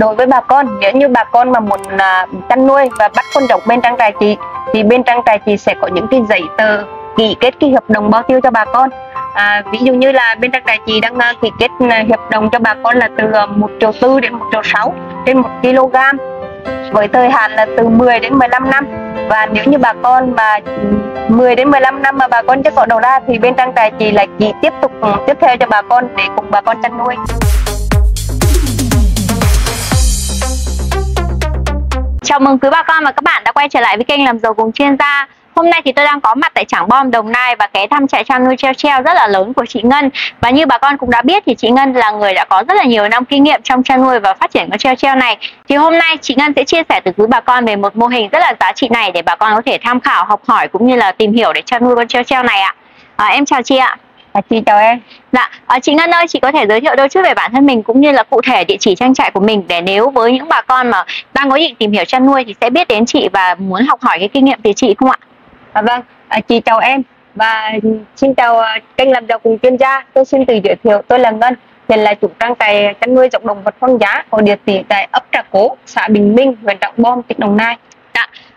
đối với bà con. Nếu như bà con mà muốn à, chăn nuôi và bắt con giống bên trang trại chị thì bên trang trại chị sẽ có những cái giấy tờ ký kết cái hợp đồng bao tiêu cho bà con. À, ví dụ như là bên trang trại chị đang uh, ký kết uh, hợp đồng cho bà con là từ uh, 1 triệu tư đến 1 triệu sáu trên 1 kg với thời hạn là từ 10 đến 15 năm. Và nếu như bà con mà ừ, 10 đến 15 năm mà bà con chưa có đầu ra thì bên trang trại chị lại chỉ tiếp tục ừ, tiếp theo cho bà con để cùng bà con chăn nuôi. Chào mừng quý bà con và các bạn đã quay trở lại với kênh làm giàu cùng chuyên gia. Hôm nay thì tôi đang có mặt tại Trảng Bom, Đồng Nai và ghé thăm trại chăn nuôi treo treo rất là lớn của chị Ngân. Và như bà con cũng đã biết thì chị Ngân là người đã có rất là nhiều năm kinh nghiệm trong chăn nuôi và phát triển con treo treo này. Thì hôm nay chị Ngân sẽ chia sẻ từ quý bà con về một mô hình rất là giá trị này để bà con có thể tham khảo, học hỏi cũng như là tìm hiểu để chăn nuôi con treo treo này ạ. À, em chào chị ạ. Ờ, à, chị chào em. Dạ, à, chị Ngân ơi, chị có thể giới thiệu đôi chút về bản thân mình cũng như là cụ thể địa chỉ trang trại của mình để nếu với những bà con mà đang có ý định tìm hiểu chăn nuôi thì sẽ biết đến chị và muốn học hỏi cái kinh nghiệm từ chị không ạ? À, vâng, à, chị chào em và xin chào ờ, kênh làm giàu cùng chuyên gia. Tôi xin tự giới thiệu, tôi là Ngân, hiện là chủ trang trại chăn nuôi giống động vật hoang dã ở địa chỉ tại ấp Trà Cố, xã Bình Minh, huyện Trảng Bom, tỉnh Đồng Nai.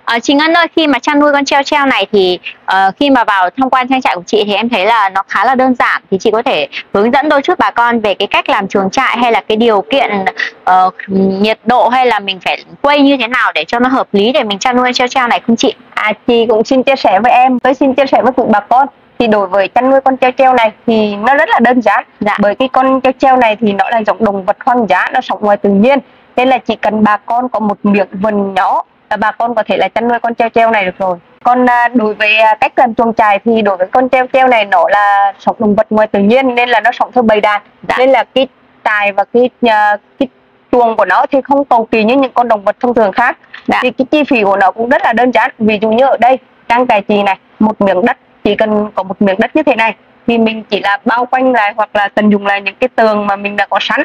À, chị Ngân ơi, khi mà chăn nuôi con treo treo này thì uh, khi mà vào tham quan trang trại của chị thì em thấy là nó khá là đơn giản thì chị có thể hướng dẫn đôi chút bà con về cái cách làm chuồng trại hay là cái điều kiện uh, nhiệt độ hay là mình phải quay như thế nào để cho nó hợp lý để mình chăn nuôi treo treo này không chị? À chị cũng xin chia sẻ với em, tôi xin chia sẻ với cụ bà con thì đối với chăn nuôi con treo treo này thì nó rất là đơn giản dạ. bởi cái con treo treo này thì nó là giống động vật hoang dã nó sống ngoài tự nhiên nên là chỉ cần bà con có một miệng vườn nhỏ là bà con có thể là chăn nuôi con treo treo này được rồi. Còn à, đối với à, cách làm chuồng trại thì đối với con treo treo này nó là sống động vật ngoài tự nhiên nên là nó sống theo bầy đàn. Dạ. nên là cái tài và cái cái chuồng của nó thì không cầu kỳ như những con động vật thông thường khác. Dạ. thì cái chi phí của nó cũng rất là đơn giản. Ví dụ như ở đây trang trại trì này một miếng đất chỉ cần có một miếng đất như thế này thì mình chỉ là bao quanh lại hoặc là tận dụng lại những cái tường mà mình đã có sẵn.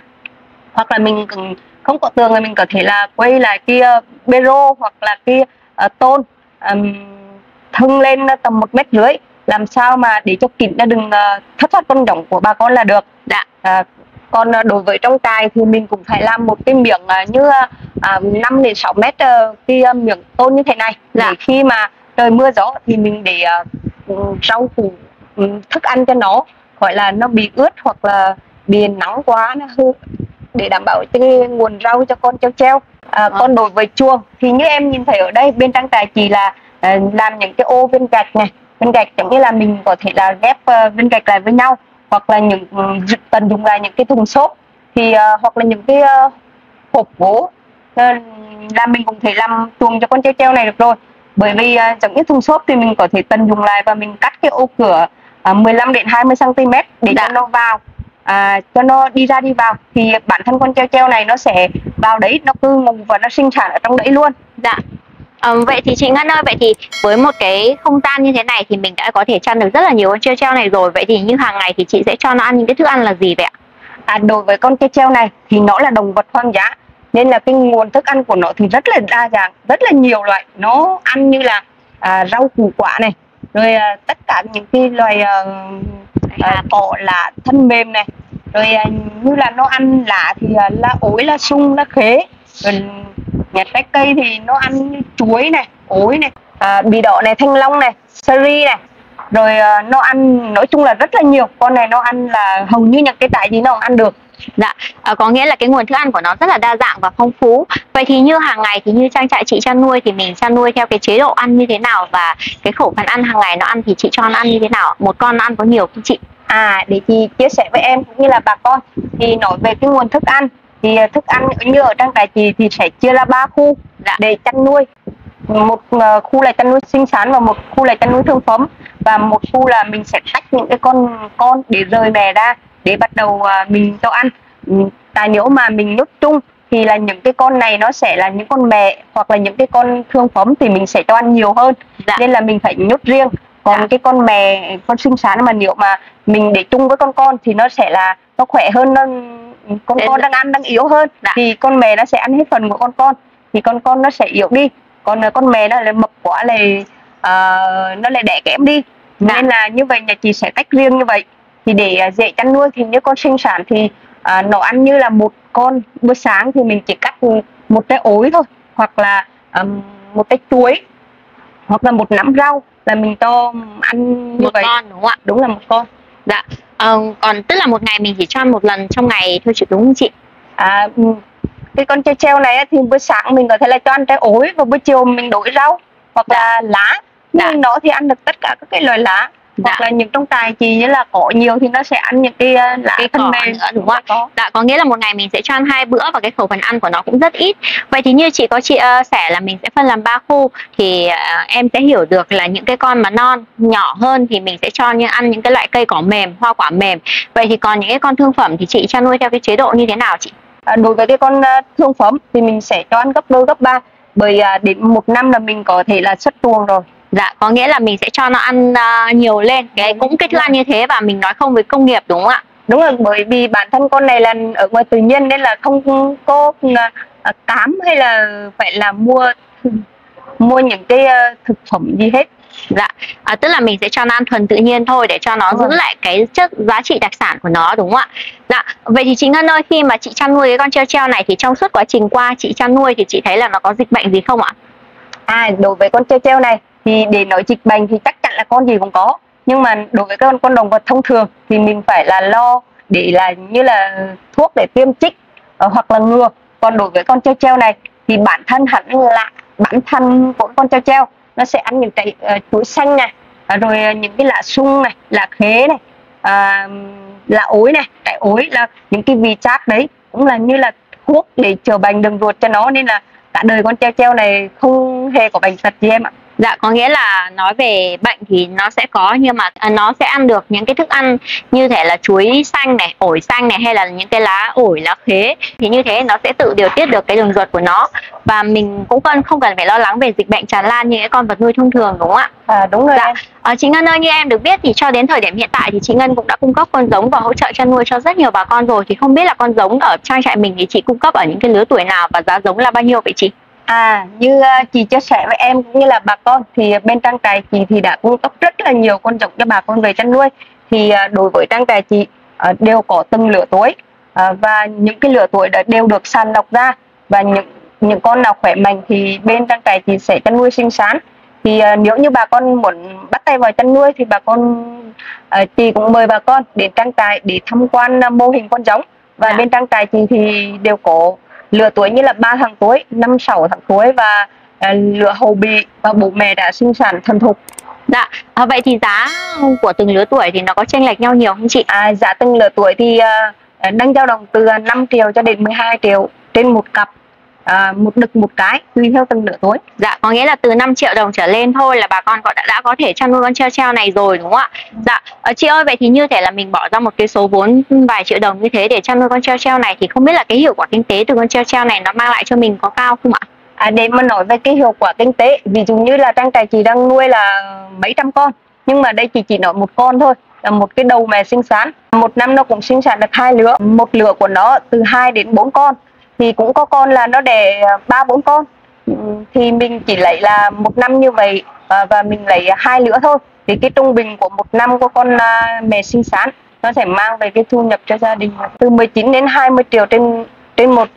Hoặc là mình cần không có tường thì mình có thể là quay lại cái uh, bê rô hoặc là cái uh, tôn um, thưng lên tầm một mét rưỡi làm sao mà để cho kín nó đừng uh, thất thoát con giống của bà con là được dạ. uh, còn uh, đối với trong trại thì mình cũng phải làm một cái miệng uh, như uh, 5 đến 6 mét uh, cái uh, miệng tôn như thế này dạ. để khi mà trời mưa gió thì mình để uh, rau củ um, thức ăn cho nó gọi là nó bị ướt hoặc là bị nắng quá nó hư để đảm bảo cái nguồn rau cho con treo treo. À, à. còn đối với chuồng thì như em nhìn thấy ở đây bên trang trại chỉ là uh, làm những cái ô viên gạch này. Viên gạch giống như là mình có thể là ghép uh, viên gạch lại với nhau hoặc là những um, tận dụng lại những cái thùng xốp. Thì uh, hoặc là những cái uh, hộp gỗ. Uh, là mình cũng thể làm chuồng cho con treo treo này được rồi. Bởi vì uh, giống như thùng xốp thì mình có thể tận dụng lại và mình cắt cái ô cửa uh, 15 đến 20 cm để Đã. cho nó vào à, cho nó đi ra đi vào thì bản thân con treo treo này nó sẽ vào đấy nó cư ngụ và nó sinh sản ở trong đấy luôn dạ Um, vậy thì chị Ngân ơi, vậy thì với một cái không gian như thế này thì mình đã có thể chăn được rất là nhiều con treo treo này rồi. Vậy thì như hàng ngày thì chị sẽ cho nó ăn những cái thức ăn là gì vậy ạ? À, đối với con treo treo này thì nó là động vật hoang dã nên là cái nguồn thức ăn của nó thì rất là đa dạng, rất là nhiều loại. Nó ăn như là à, rau củ quả này, rồi à, tất cả những cái loài à, à, cỏ là thân mềm này. Rồi à, như là nó ăn lá thì à, lá ổi lá sung lá khế. Rồi nhặt trái cây thì nó ăn như chuối này ổi này à, bì đỏ này thanh long này sơ ri này. Rồi à, nó ăn nói chung là rất là nhiều. Con này nó ăn là hầu như những cái tại gì nó cũng ăn được Dạ, à, có nghĩa là cái nguồn thức ăn của nó rất là đa dạng và phong phú. Vậy thì như hàng ngày thì như trang trại chị chăn nuôi thì mình chăn nuôi theo cái chế độ ăn như thế nào và cái khẩu phần ăn hàng ngày nó ăn thì chị cho nó ăn như thế nào? Một con nó ăn có nhiều không chị? à để chị chia sẻ với em cũng như là bà con thì nói về cái nguồn thức ăn thì à, thức ăn như ở trang trại chị thì sẽ chia ra ba khu dạ. để chăn nuôi một à, khu là chăn nuôi sinh sản và một khu là chăn nuôi thương phẩm và một khu là mình sẽ tách những cái con con để rời mẹ ra để bắt đầu à, mình cho ăn tại nếu mà mình nhốt chung thì là những cái con này nó sẽ là những con mẹ hoặc là những cái con thương phẩm thì mình sẽ cho ăn nhiều hơn dạ. nên là mình phải nhốt riêng còn dạ. cái con mẹ con sinh sản mà nếu mà mình để chung với con con thì nó sẽ là nó khỏe hơn nó con con đang ăn đang yếu hơn dạ. thì con mẹ nó sẽ ăn hết phần của con con thì con con nó sẽ yếu đi còn con mẹ nó lại mập quá lại uh, nó lại đẻ kém đi dạ. nên là như vậy nhà chị sẽ tách riêng như vậy thì để uh, dễ chăn nuôi thì nếu con sinh sản thì à, nó ăn như là một con bữa sáng thì mình chỉ cắt một trái ối thôi hoặc là um, một trái chuối hoặc là một nắm rau là mình cho ăn như một vậy. con đúng không ạ? Đúng là một con. Dạ ờ, còn tức là một ngày mình chỉ cho ăn một lần trong ngày thôi chị đúng không chị? À ừ, cái con treo treo này thì bữa sáng mình có thể là cho ăn trái ối và bữa chiều mình đổi rau hoặc Dạ. là lá. Nhưng Dạ. nó thì ăn được tất cả các cái loại lá Dạ. hoặc là những trong tài chị như là cỏ nhiều thì nó sẽ ăn những cái uh, lá Cái thân mềm đúng không ạ? có Dạ có nghĩa là một ngày mình sẽ cho ăn hai bữa và cái khẩu phần ăn của nó cũng rất ít. Vậy thì như chị có chia sẻ là mình sẽ phân làm ba khu thì à, em sẽ hiểu được là những cái con mà non nhỏ hơn thì mình sẽ cho như ăn những cái loại cây cỏ mềm, hoa quả mềm. Vậy thì còn những cái con thương phẩm thì chị chăn nuôi theo cái chế độ như thế nào chị? À, đối với cái con à, thương phẩm thì mình sẽ cho ăn gấp đôi gấp ba bởi à, đến một năm là mình có thể là xuất chuồng rồi Dạ có nghĩa là mình sẽ cho nó ăn à, nhiều lên cái cũng cái thức ăn như thế và mình nói không với công nghiệp đúng không ạ? đúng rồi bởi vì bản thân con này là ở ngoài tự nhiên nên là không có à, à, cám hay là phải là mua mua những cái à, thực phẩm gì hết Dạ, à, tức là mình sẽ cho nó ăn thuần tự nhiên thôi để cho nó Đúng giữ rồi. lại cái chất giá trị đặc sản của nó đúng không ạ? Dạ, vậy thì chị Ngân ơi khi mà chị chăn nuôi cái con treo treo này thì trong suốt quá trình qua chị chăn nuôi thì chị thấy là nó có dịch bệnh gì không ạ? à đối với con treo treo này thì để nói dịch bệnh thì chắc chắn là con gì cũng có. Nhưng mà đối với con con động vật thông thường thì mình phải là lo để là như là thuốc để tiêm chích ờ, hoặc là ngừa. Còn đối với con treo treo này thì bản thân hẳn là bản thân của con treo treo nó sẽ ăn những cái ờ, uh, chuối xanh này à, rồi ờ, những cái lá sung này lá khế này uh, lá ối này. Cái ối là những cái vị chát đấy cũng là như là thuốc để chữa bệnh đường ruột cho nó nên là cả đời con treo treo này không hề có bệnh tật gì em ạ. Dạ, có nghĩa là nói về bệnh thì nó sẽ có nhưng mà à, nó sẽ ăn được những cái thức ăn như thể là chuối xanh này, ổi xanh này hay là những cái lá ổi, lá khế thì như thế nó sẽ tự điều tiết được cái đường ruột của nó và mình cũng cần không cần phải lo lắng về dịch bệnh tràn lan như cái con vật nuôi thông thường đúng không ạ? à, đúng rồi Dạ. em À, chị Ngân ơi, như em được biết thì cho đến thời điểm hiện tại thì chị Ngân cũng đã cung cấp con giống và hỗ trợ chăn nuôi cho rất nhiều bà con rồi thì không biết là con giống ở trang trại mình thì chị cung cấp ở những cái lứa tuổi nào và giá giống là bao nhiêu vậy chị? À, như à, chị chia sẻ với em cũng như là bà con thì bên trang trại chị thì đã cung cấp rất là nhiều con giống cho bà con về chăn nuôi. Thì à, đối với trang trại chị à, đều có từng lứa tuổi à, và những cái lứa tuổi đã đều được sàng lọc ra và những những con nào khỏe mạnh thì bên trang trại chị sẽ chăn nuôi sinh sản. Thì à, nếu như bà con muốn bắt tay vào chăn nuôi thì bà con à, chị cũng mời bà con đến trang trại để tham quan à, mô hình con giống và Dạ. bên trang trại chị thì đều có lứa tuổi như là 3 tháng tuổi, 5 6 tháng tuổi và à, lứa hậu bị và bố mẹ đã sinh sản thuần thục. Dạ, à, vậy thì giá của từng lứa tuổi thì nó có chênh lệch nhau nhiều không chị? À, giá từng lứa tuổi thì à, à, đang dao động từ à, 5 triệu cho đến 12 triệu trên một cặp à, một đực một cái tùy theo từng lứa tuổi. Dạ, có nghĩa là từ 5 triệu đồng trở lên thôi là bà con có đã, đã có thể chăn nuôi con treo treo này rồi đúng không ạ? Dạ, ờ, chị ơi vậy thì như thể là mình bỏ ra một cái số vốn vài triệu đồng như thế để chăn nuôi con treo treo này thì không biết là cái hiệu quả kinh tế từ con treo treo này nó mang lại cho mình có cao không ạ? À, để mà nói về cái hiệu quả kinh tế, ví dụ như là trang trại chị đang nuôi là mấy trăm con, nhưng mà đây chị chỉ nói một con thôi, là một cái đầu mẹ sinh sản. Một năm nó cũng sinh sản được hai lứa, một lứa của nó từ 2 đến 4 con, thì cũng có con là nó đẻ à, ba, bốn con. Ừ, thì mình chỉ lấy là một năm như vậy à, và mình lấy hai lứa thôi. Thì cái trung bình của một năm của con à, mẹ sinh sản, nó sẽ mang về cái thu nhập cho gia đình từ 19 đến 20 triệu trên trên một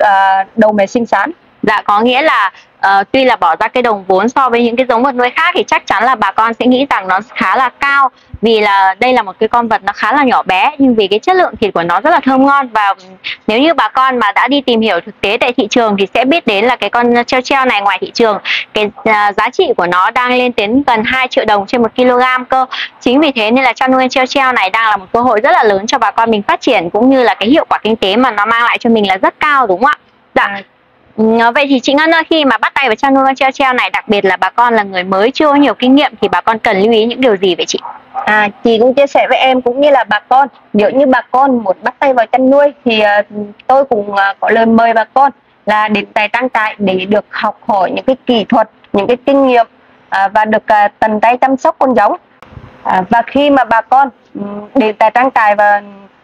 đầu mẹ sinh sản. Dạ có nghĩa là uh, tuy là bỏ ra cái đồng vốn so với những cái giống vật nuôi khác thì chắc chắn là bà con sẽ nghĩ rằng nó khá là cao vì là đây là một cái con vật nó khá là nhỏ bé nhưng vì cái chất lượng thịt của nó rất là thơm ngon và nếu như bà con mà đã đi tìm hiểu thực tế tại thị trường thì sẽ biết đến là cái con treo treo này ngoài thị trường cái uh, giá trị của nó đang lên đến gần 2 triệu đồng trên một kg cơ chính vì thế nên là chăn nuôi treo treo này đang là một cơ hội rất là lớn cho bà con mình phát triển cũng như là cái hiệu quả kinh tế mà nó mang lại cho mình là rất cao đúng không ạ? Dạ. À, Ờ, vậy thì chị Ngân ơi khi mà bắt tay vào chăn nuôi con treo treo này đặc biệt là bà con là người mới chưa có nhiều kinh nghiệm thì bà con cần lưu ý những điều gì vậy chị? À, chị cũng chia sẻ với em cũng như là bà con nếu như bà con muốn bắt tay vào chăn nuôi thì uh, tôi cũng uh, có lời mời bà con là đến tại trang trại để được học hỏi những cái kỹ thuật những cái kinh nghiệm uh, và được uh, tận tay chăm sóc con giống à, và khi mà bà con um, đến tại trang trại và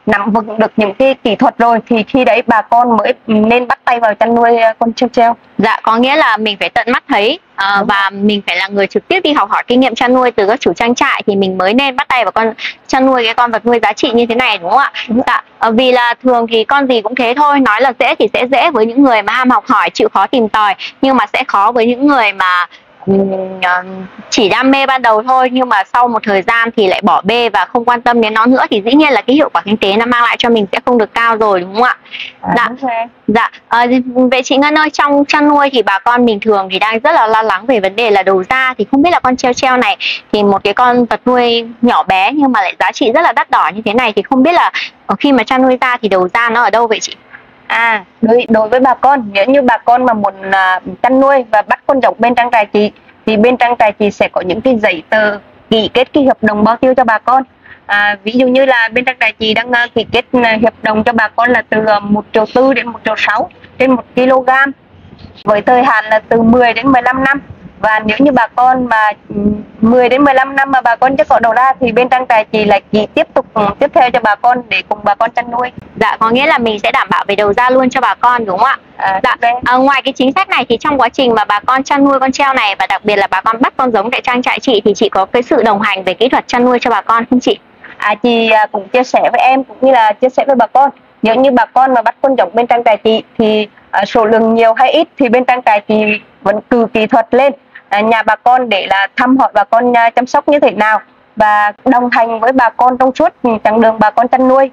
nắm vững được những cái kỹ thuật rồi thì khi đấy bà con mới nên bắt tay vào chăn nuôi à, con treo treo. Dạ có nghĩa là mình phải tận mắt thấy uh, và rồi. mình phải là người trực tiếp đi học hỏi kinh nghiệm chăn nuôi từ các chủ trang trại thì mình mới nên bắt tay vào con chăn nuôi cái con vật nuôi giá trị như thế này đúng không ạ? Đúng dạ uh, vì là thường thì con gì cũng thế thôi nói là dễ thì sẽ dễ với những người mà ham học hỏi chịu khó tìm tòi nhưng mà sẽ khó với những người mà Ờ, chỉ đam mê ban đầu thôi nhưng mà sau một thời gian thì lại bỏ bê và không quan tâm đến nó nữa thì dĩ nhiên là cái hiệu quả kinh tế nó mang lại cho mình sẽ không được cao rồi đúng không ạ? À, dạ. Dạ. À, vậy chị Ngân ơi trong chăn nuôi thì bà con bình thường thì đang rất là lo lắng về vấn đề là đầu ra thì không biết là con treo treo này thì một cái con vật nuôi nhỏ bé nhưng mà lại giá trị rất là đắt đỏ như thế này thì không biết là khi mà chăn nuôi ra thì đầu ra nó ở đâu vậy chị? À, đối, đối với bà con, nếu như bà con mà muốn uh, chăn nuôi và bắt con giống bên trang trại chị thì bên trang trại chị sẽ có những cái giấy tờ ký kết cái hợp đồng bao tiêu cho bà con. À, ví dụ như là bên trang trại chị đang uh, ký kết uh, hợp đồng cho bà con là từ một triệu tư đến một triệu sáu trên 1 kg với thời hạn là từ 10 đến 15 năm và nếu như bà con mà 10 ừ, đến 15 năm mà bà con chưa có đầu ra thì bên trang trại chị lại chỉ tiếp tục ừ, tiếp theo cho bà con để cùng bà con chăn nuôi. Dạ có nghĩa là mình sẽ đảm bảo về đầu ra luôn cho bà con đúng không ạ? À, dạ à, ngoài cái chính sách này thì trong quá trình mà bà con chăn nuôi con treo này và đặc biệt là bà con bắt con giống tại trang trại chị thì chị có cái sự đồng hành về kỹ thuật chăn nuôi cho bà con không chị? À chị à, cũng chia sẻ với em cũng như là chia sẻ với bà con. Nếu như bà con mà bắt con giống bên trang trại chị thì uh, số lượng nhiều hay ít thì bên trang trại chị vẫn cử kỹ thuật lên. À, nhà bà con để là thăm hỏi bà con à, chăm sóc như thế nào và đồng hành với bà con trong suốt chặng đường bà con chăn nuôi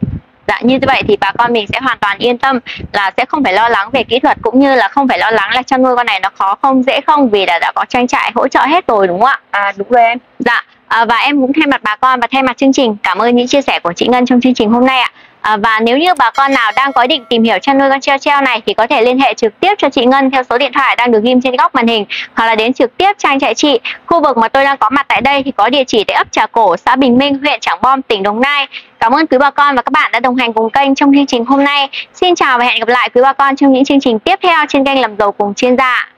Dạ như vậy thì bà con mình sẽ hoàn toàn yên tâm là sẽ không phải lo lắng về kỹ thuật cũng như là không phải lo lắng là chăn nuôi con này nó khó không dễ không vì là đã có trang trại hỗ trợ hết rồi đúng không ạ? À đúng rồi em. Dạ à, và em cũng thay mặt bà con và thay mặt chương trình cảm ơn những chia sẻ của chị Ngân trong chương trình hôm nay ạ. À, và nếu như bà con nào đang có ý định tìm hiểu chăn nuôi con treo treo này thì có thể liên hệ trực tiếp cho chị Ngân theo số điện thoại đang được ghim trên góc màn hình hoặc là đến trực tiếp trang trại chị. Khu vực mà tôi đang có mặt tại đây thì có địa chỉ tại ấp Trà Cổ, xã Bình Minh, huyện Trảng Bom, tỉnh Đồng Nai. Cảm ơn quý bà con và các bạn đã đồng hành cùng kênh trong chương trình hôm nay. Xin chào và hẹn gặp lại quý bà con trong những chương trình tiếp theo trên kênh làm giàu cùng chuyên gia.